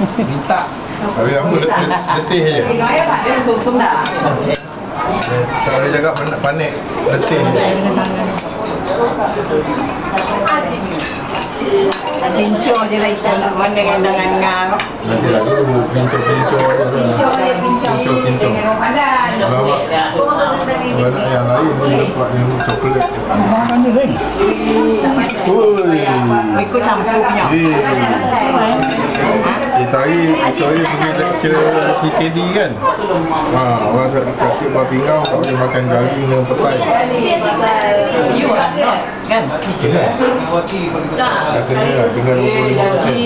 Minta. Tapi apa letih, letih je. Tak boleh cakap panik, panik letih je. Pincur je lah nak buat dengan dengan ngang. Nanti lagi pincur-pincur je. Pincur je pincur. Pincur-pincur. Kalau awak kalau nak yang lain ni dapat yang coklat. Makan je kan? Oi. Ikut campur punya. Kita hari pergi lecture CKD kan? Ha, orang sakit buah pinggang tak boleh makan daging dengan petai. You lah. Kan? Kena. Tak kena lah, tinggal 25%.